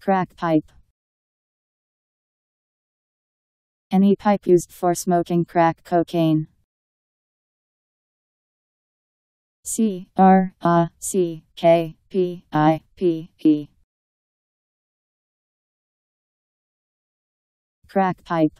Crack pipe. Any pipe used for smoking crack cocaine. C R A C K P I P E. Crack pipe.